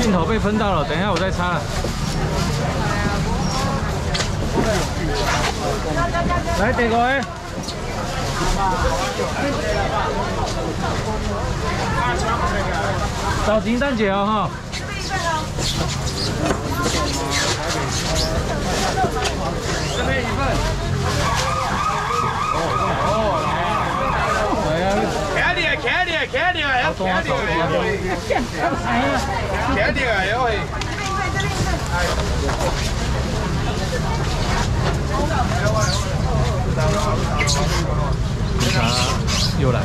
镜头被喷到了，等一下我再擦。来，第五个。找钱等姐哦哈。这边一份。哦哦，看的看的看的，要看的，看的要会。又来。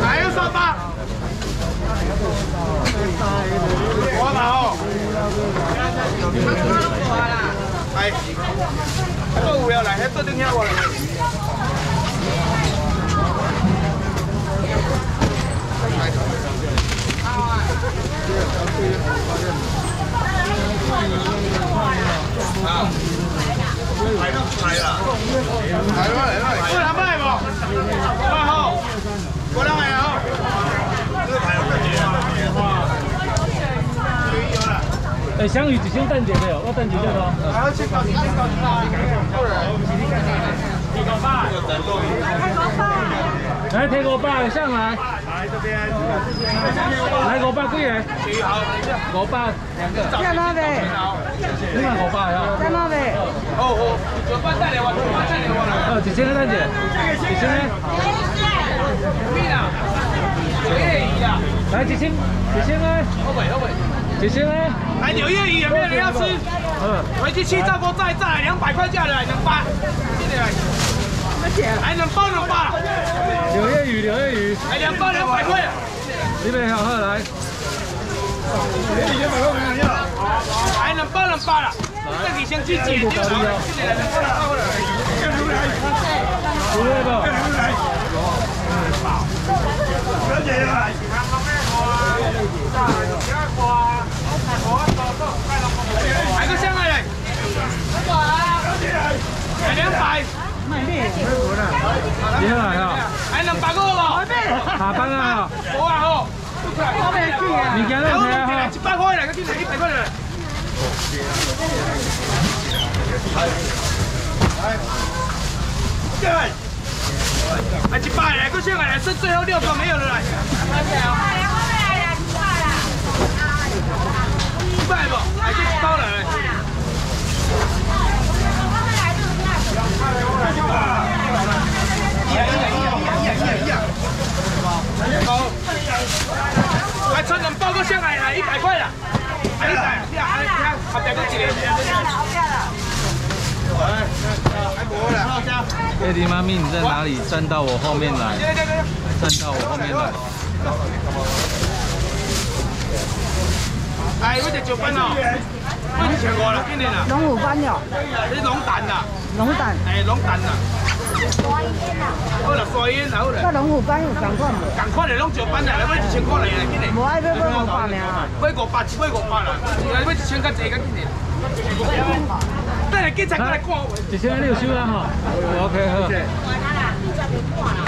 还有啥吧？我嘛吼，哎，那个有要来，那做顶遐我来。啊，来了来了，来了来了，过来卖不？卖好，过来卖好。哎，香鱼一千等一下的，我等一下咯。好，先搞，先搞，来，提五百上来。来这边，来五百几个？好，五百两个。在哪里？你买五百呀？在哪里？哦哦，九班带来我，九班带来我来。哦，一千个蛋姐，一来一千，一千个，好美好美。一千个。来柳叶鱼有没有人要吃？嗯。回去气炸锅再再来两百块价的，能八，谢谢。来两包能包，柳叶鱼，柳叶鱼，来两包两百块。你们好喝来。来两包能包了，这里先去解决了。不会吧？来个香来，来两百，你好来啊？来两百个好下班啊？不？好啊好。物件来我都睇啊们一百块来，个进来一百块来。对。来一百来，个香来，剩最后六个没有了来。一百不？来这一包来。一呀一呀一呀一呀一呀一呀。好。来春人包个香来，来一百块啦。来一百，你看，你看，后边个一个。还没了。艾迪妈咪，你在哪里？站到我后面来，站到我后面来。哎，我得九分哦，我一千五啦，今年啦。龙虎班了，你龙蛋啦，龙胆。哎，龙蛋啦。好啦，刷烟啦，好啦。个龙虎班有同款无？赶快来弄九班啦，来买一千块来啦，今年。无爱要买五。买五百，买五百啦，来买一千较济较今年。等下警察过来看我。一千个你有收啦吼？OK 好。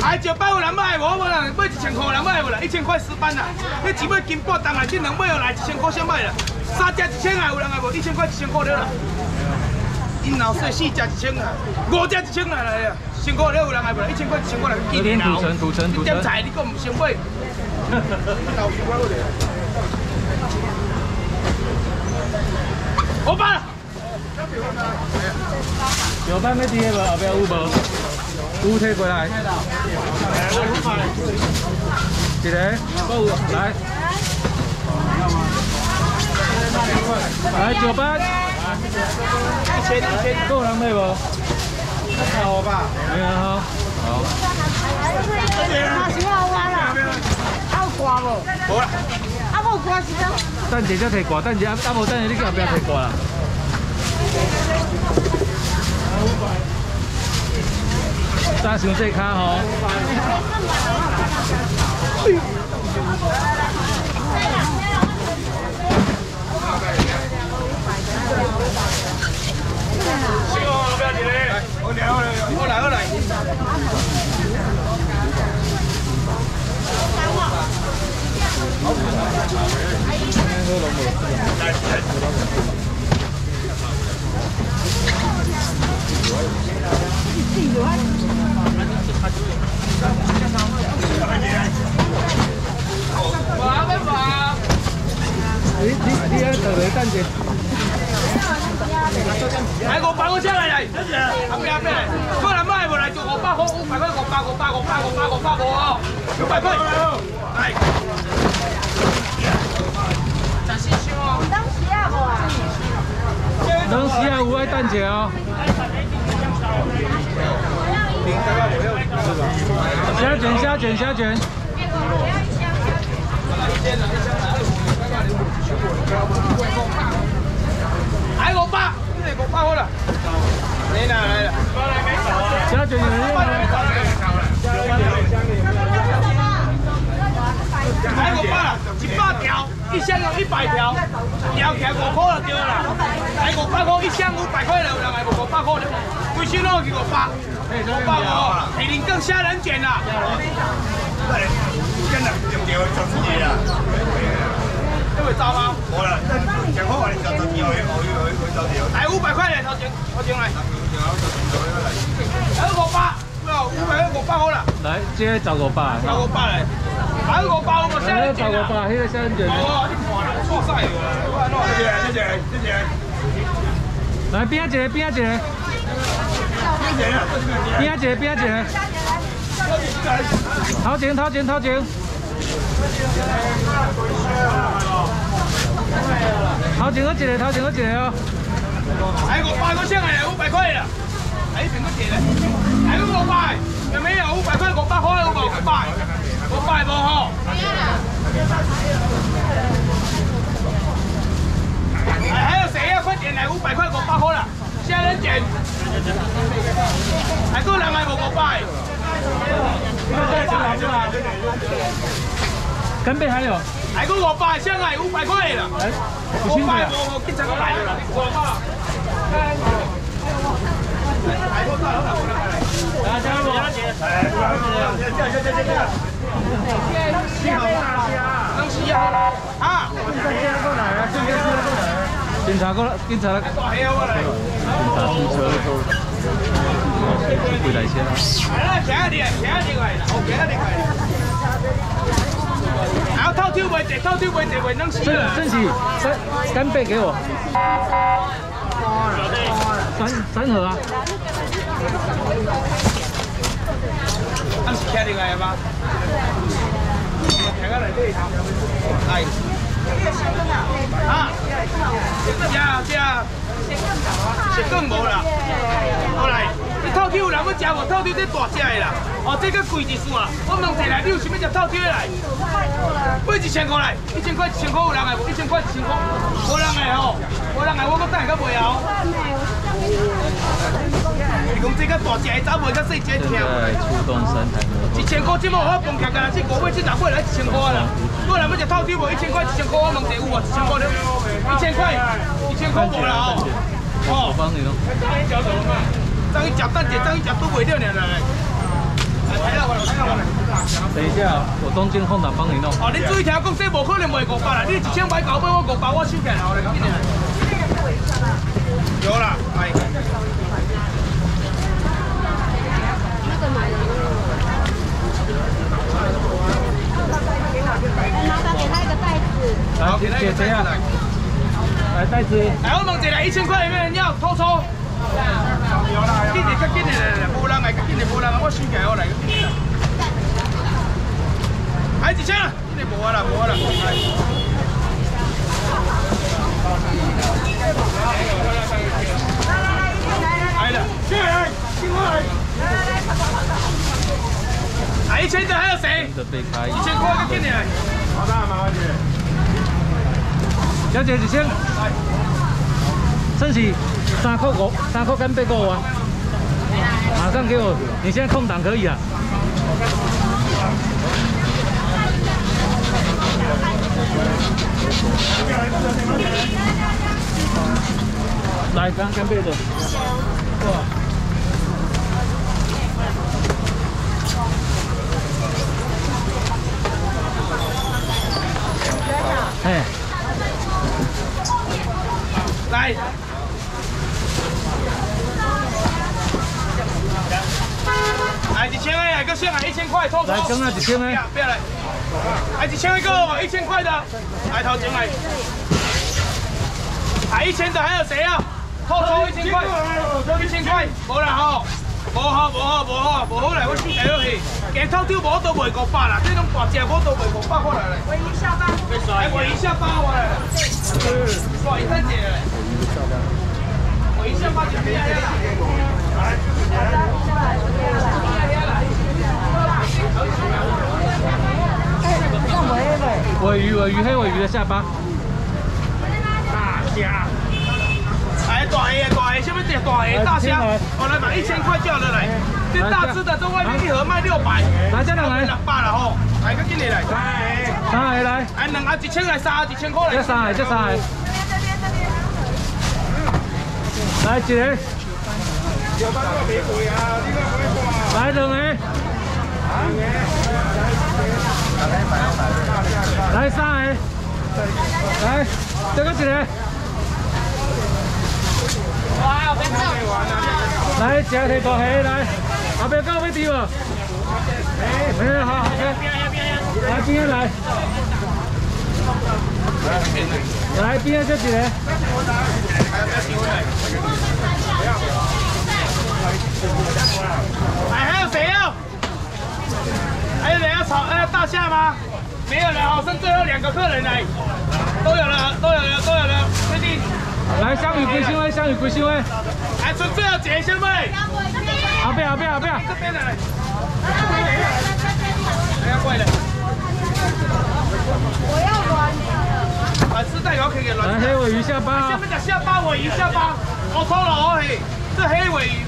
哎，九班有人买无？无人买一千块，有人买无啦？一千块十班啦。你只买金宝当然进能买来一千块先买啦。三只一千啊，有人爱无？一千块一千块了啦。因老说四只一千啊，五只一千啊来啊，一千块了有人爱无啦？一千块一千块来。土城，土城，土城点。菜你讲唔想买。五百。九班要滴个无？后壁有无？有摕过来。几个，来。来九八。一千一千。够人买无？好吧。没有哈。好。他是我我啦，还有瓜无？无啦。啊，无瓜是怎？等一下再摕挂，等一下啊无等下你去后壁摕挂啦。三箱这卡吼。我来，我来。你你你喺度嚟等住。来五百，我车来来，阿边阿边来，过来买无来就五百块，五百块五百五百五百五百五百五哦，五百块，来。暂时收哦。当时啊无啊？当时啊有爱等者哦。虾卷虾卷虾卷。来五百，你来五百好了。来啦来了。虾卷有人用吗？来五百啦，一百条，一箱有一百条，条起来五块就对啦。来五百块，一箱五百块了，有人来五百块了，规箱拢是五百，五百哦，提林更虾仁卷啦。真係用掉去做乜嘢啊？因为糟吗？好啦，長開話你就做掉去，我要去去做掉。来五百块嘞，头前头前来。来五百，五百五百好了，来，这个十五百，来五百嘞。来五百，我现在来十五百，迄个虾卷。哦，你看啦，错晒了，我安怎？謝謝謝謝謝謝。来边仔一个，边仔一个，边仔一个，边仔一个。头前，头前，头前。头前嗰一个，头前嗰一个哦。来五百，我现在来五百块了。来一瓶个铁的，来个五百，有没有五百块？五百块有无？五百，五百无吼？哎，还有谁要快点来五百块？五百块了，虾仁卷。还够人来无？五百。干贝还有，还够五百，现在五百块了。来，五百无，我警察都来了。五百。大家好。当时啊，啊，警察过来，警察来，警大黑我来。察出车了，回来先。来啦，行一点，行一点来啦，好，行一点来啦。然后套丢袂得，套丢袂得，袂能死郑啦。郑喜，三干贝给我。三三盒啊。当时行一点来吗？行啊来对，来。啊，呀呀，是更无啦。好来，你套丢有人要食无？套丢这大只的啦。哦，这个贵一算啊。我问一下，你有想要食套丢的来？买一千块来，一千块一千块有人来无？一千块一千块，无人来吼，无人来我搁等下到尾后。你讲这个大只的走袂较细只的跳。在出动三台摩托一千块，这么我蹦起来，这五尾这六尾来一千块啦。我人要食套丢无？一千块，一千块，我问一下有无？一千块了，一千块，一千块无啦哦。我，帮你弄。张一脚蛋姐，张一脚都袂了呢来。等一下，我中间空档帮你弄。哦，你注意听讲，这无可能卖五百啦，你一千买九百，我五百我收起来啦，我来，紧点来。有啦，哎。麻烦给他一个袋子。来，姐姐这样，来袋子。来，我问一下，一千块有没有人要？偷抽。有啦，有。紧点，较紧点来来，无人来，较紧点，无人来，我收起来，我来，紧点来。来一千啦，紧点无啊啦，无啊啦。来了，进一千的还有谁？一千块，较紧点来。好的，麻烦姐。小姐，一千。算是三块五，三块干贝够啊。马上给我，你现在空档可以啊。来，刚干贝的。哎，来，来一千个，个先来一千块，偷偷。来，刚那一千个。不要来，来一千个，一千块的，来掏进来。还一千的还有谁啊？偷偷一千块，一千块，无啦吼，无好无好无好无好来，我先带落去。鸡头丢无都卖五百啦，这种大只我都卖五百块来。喂一下吧，来喂一下吧，我来。哇，一三姐嘞。喂一下吧，就别来了。尾鱼，尾鱼，黑尾鱼的下巴。大虾。哎，大虾，大虾，什么叫大虾？大虾，我来买一千块叫的来。这大只的，这外面一盒卖六百。来，这两来。六百了吼，来个进来来。三来。哎，两盒一千来，三盒一千块来。这三个，这三个。来一个。来两个。来三个。来，这个一个。哇，别走！来，吃提大虾来，后边到要丢无？没有，好，来边来。来边这一个。还有谁要？还有人要炒呃大虾吗？没有了哦，剩最后两个客人来，都有了，都有了，都有了，确定。来，香芋龟心位，香芋龟心位。来，纯最后结先妹。后边，后边，后边。这边的。哎呀，贵了。我要软的。来，吃蛋糕可以给软。来，黑尾鱼下巴。下面的下巴尾鱼下巴，我错了哦嘿，这黑尾鱼，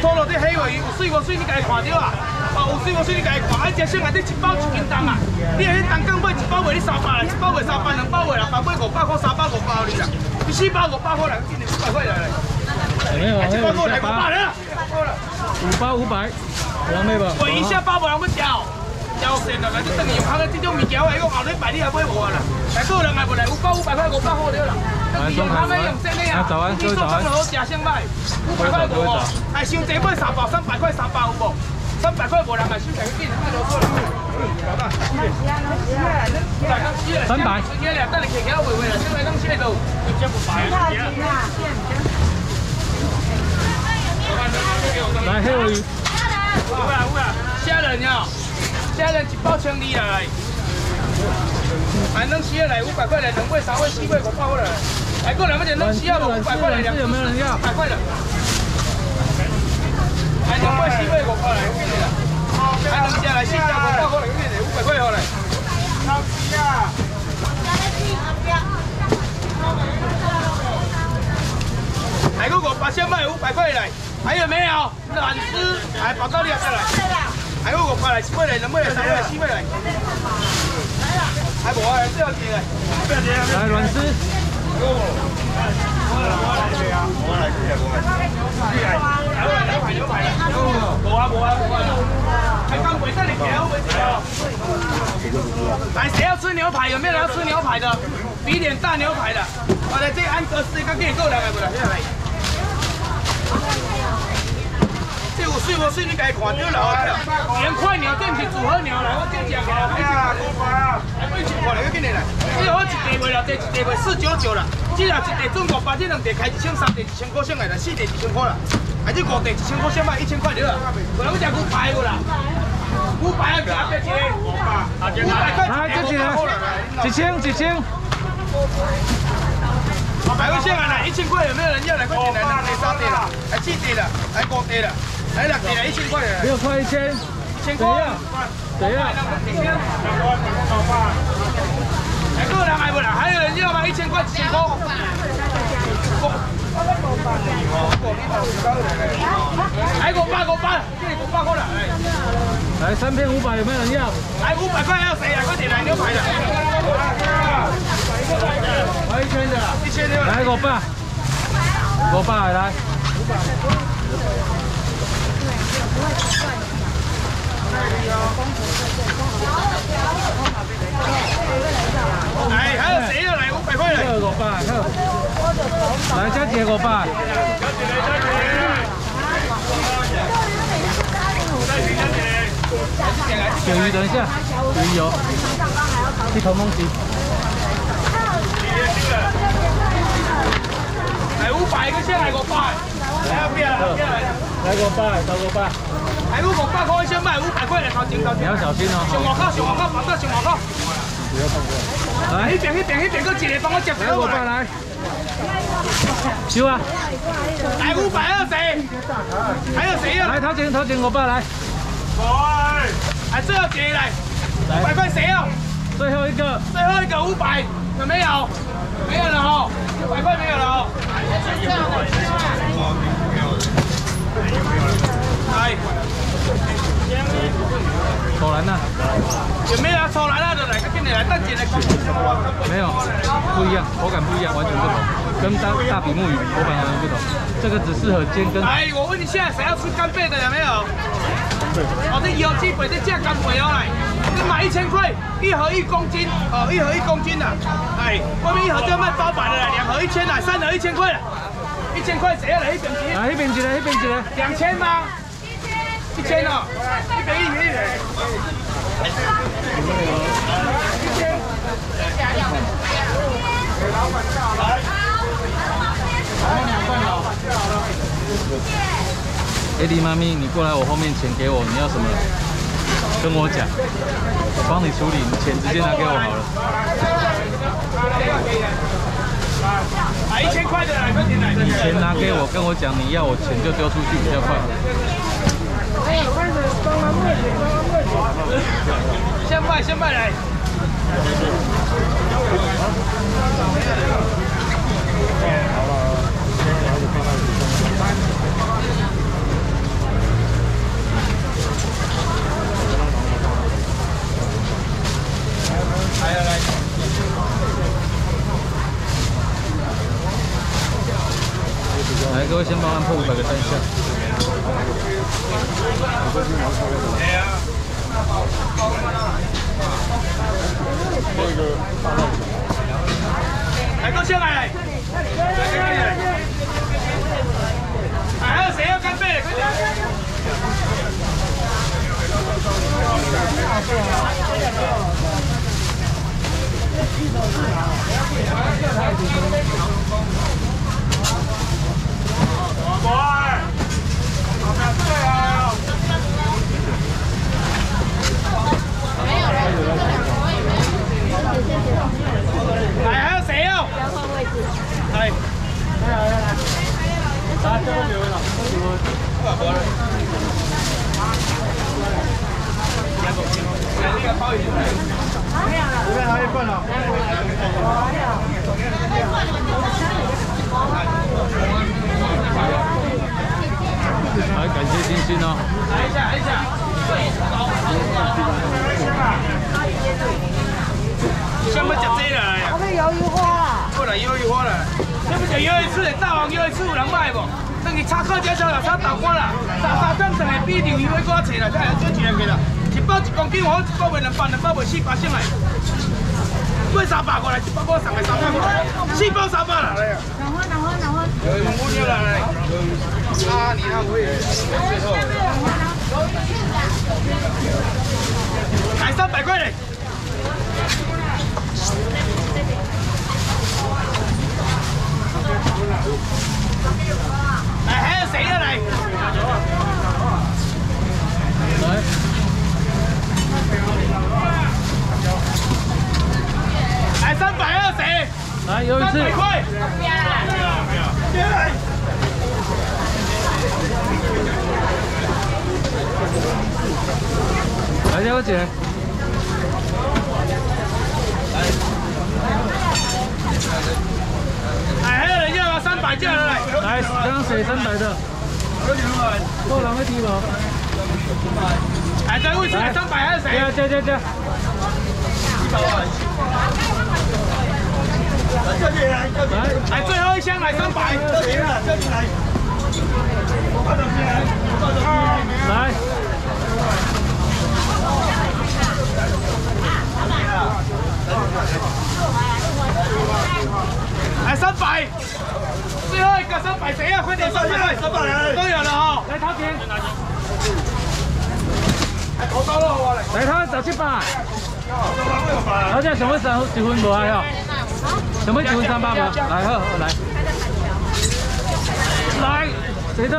我错了这黑尾鱼，有水无水你家己看到啊？哦，有水无水你家己看，哎，这剩下这一包一斤重啊！你迄单缸买一包卖你三百啦，一包卖三百，两包卖六百，买五百块，三百五包你啦，你四包五百块啦，今年五百块来来。没有，一包过来五百了，五包五百，有没有？尾鱼下包无人要交。交钱啦，来这等于用康的这种物件，我讲后日摆你还买无啦？来个人还不来，五包五百块五百块对啦。等于用康的用真的呀，你做真好吃先买，五百块无哦。哎，伤济买三包，三百块三包有无？三百块无人买，收两个点，那就错了。三百。今天俩等你客客回回啦，现在刚切到，一千五百。来黑尾鱼。五百五百，虾仁呀。虾仁一包千二来，还能需要来五百块来，两位、三位、四位五百块来，来过两块钱冷丝啊，五百块来两，有没有人要？百块的，来两块、四位五百来，来冷丝来四家五百块来，五百块好来。冷丝啊！来个五八千卖五百块来，还有没有？软丝，来宝刀你再来。还有五块来，七块来，两块来，三块来，四块来。来啦！还无啊，最后几个？来软丝。我来，我来，对啊，我来，对啊，我来。牛排，牛排，牛排。无啊，无啊，无啊。还刚回这里调，回这里。来，谁要吃牛排？有没有人要吃牛排的？比脸大牛排的。我来这安格斯，刚给你够两个不啦？有水无水，你家看到了。连块鸟店是组合鸟来，我这只给来。啊，五块啊！来几千块来，赶紧来。哎呦，我一地卖了，这一地卖四九九啦。这啊一地准五百，这两地开一千，三地一千块上来啦，四地一千块了。啊，这五地一千块上卖一千块了。不然我只牛排过啦。五百啊，别别接。五百块。来，这几个？一千，一千。百块线啊，来一千块，有没有人要？来快点来，地三地了，来四地了，来五地了。来了，给了一千块的，六块一千，一千块，谁呀？一千，来个人买不来，还有人要吗？一千块，一千块。来五百五百，这里五百块了。来三片五百，有没有人要？来五百块要谁啊？快点来牛排的。来一千的啦，一千六。来五百，五百来。来，还有谁要来五百块的？这个五百，来加几个五百？小鱼等一下，鱼油，去头梦鸡。来五百个先来五百，来不要了，不要来。来五百，到五百。来五百块先卖五百块来头前头前。你要小心哦。上外口，上外口，放到上外口。不要放过来。一，边，那边，那边，搁一个帮我接来五百来。收啊！来五百二谁？还有谁要？来头前头前五百来。来，来最后一个来。五百块谁要？最后一个。最后一个五百，有没有？没有了哈，五百块没有了哦。来，丑男呐？有没有啊？丑男啊，就来，跟你来，蛋姐来。没有，不一样，口感不一样，完全不同，跟大大比目鱼口感完全不同。这个只适合煎跟。哎，我问你，现在谁要吃干贝的？有没有？哦，这有机会这价干贝哦，来，你买一千块，一盒一公斤，哦，一盒一公斤的，哎，外面一盒就要卖八百的，两盒一千的，三盒一千块了，一千块谁要来一边几？来一边几来，一边几来，两千吗？一千哦，一边一边一边。一千。老板叫来。来两份哦。艾迪妈咪，你过来我后面，钱给我，你要什么？跟我讲，我帮你处理，你钱直接拿给我好了。来一千块的，来快点来！你钱拿给我，跟我讲，你要我钱就丢出去比较快。先卖，先卖来。来，各位先帮我破五百个单下。来，够先来。还有谁要干贝的？快点！来，还有谁要？交换位置。来，来来来，来，这边几位了？几位？二百了。来，那个包一点。这边还有一份哦。来，感谢星星哦。来一下，来一下。先不食这了呀。我们鱿鱼花啦。过来鱿鱼花了。先不吃鱿鱼翅，大王鱿鱼翅有人买不？等于炒客家炒了，炒豆干了，三三顿等于比鱿鱼尾瓜切了，再来做几样去了。一包一公斤，我一包卖两百，两包卖四百上来。买三百过来，一包我送来三百过来，四包三百啦。两分，两分，两分。有蒙古牛来。啊，你那会最后。来三百块嘞。来，还有谁要来？三百二谁？来有一次。三百块。来，小姐。来。还有人要吗？三百的？够两个地吗？哎，这位是来三百还是谁？加加加加。来，来最后一箱来三百。来。来三百，最后一个三百，谁呀？快点上来！三百人都有了哈。来掏钱。好。高了我嘞。来掏十七百。好。像想要三一分无爱哦。想要一分三百吗？来好，来。来，谁的？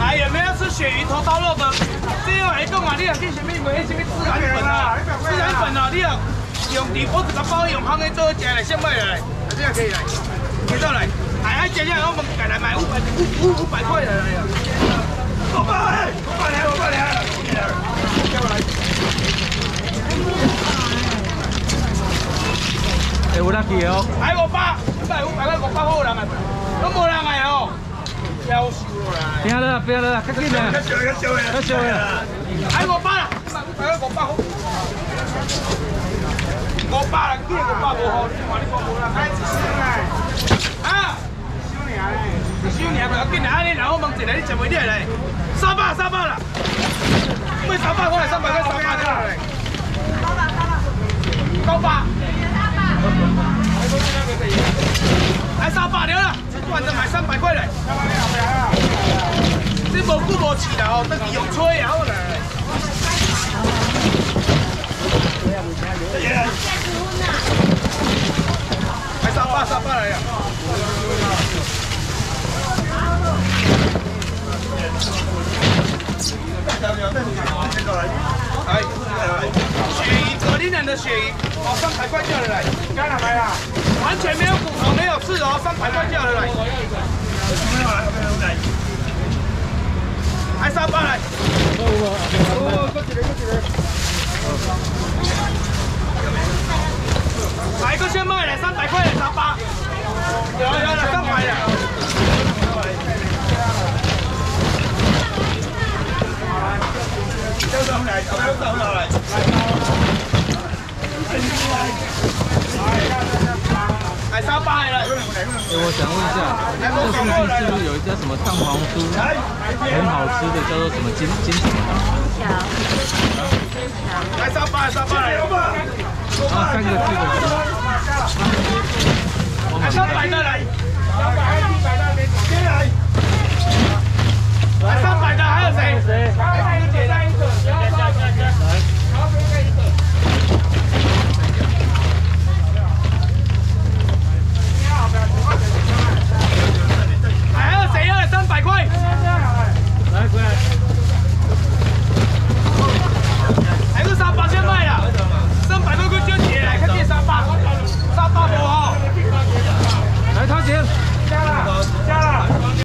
来，有没有吃鳕鱼头刀肉的？最后来讲啊，你啊进前面买什么孜然粉啊？孜然粉啊，你啊用底锅子个包用香的做食来，先买来，这样可以来，接到来，哎，接下我们改来买五百五五五百块的来呀。五百，五百来，五百来，接过来。哎，有得去哦。哎，五百，五百五百块，五百好人啊，都无人来哦。不要了，不要了，快点啦！快收快收快收啦！哎，五百啦，五百五百好。五百啦，几五百无好，你看你讲无啦，开一箱来。啊！收你啊！收你啊！不要紧啦，安尼然后问一下你食袂了嘞？三百三百啦！买三百块，三百块三百了嘞。三百三百。九百。来三百了啦！换成买三百块嘞。这无久无饲啦哦，等于用吹啊！来三百三百来呀！来，鳕鱼，格林人的血鱼，哦，三百块价的来，干哪来啦？完全没有骨头，没有刺哦，三百块价的来。来三百来。哦，过几来，过几来。来个先卖来三百块，三百。有有了，三百了。交上来，交上来。来三百了。哎，我想问一下，这附近是不是有一家什么蛋黄酥很好吃的，叫做什么金金桥？来三百，三百。啊，三个字的。来三百的来。三百，三百的，来。来三。百块。来过来。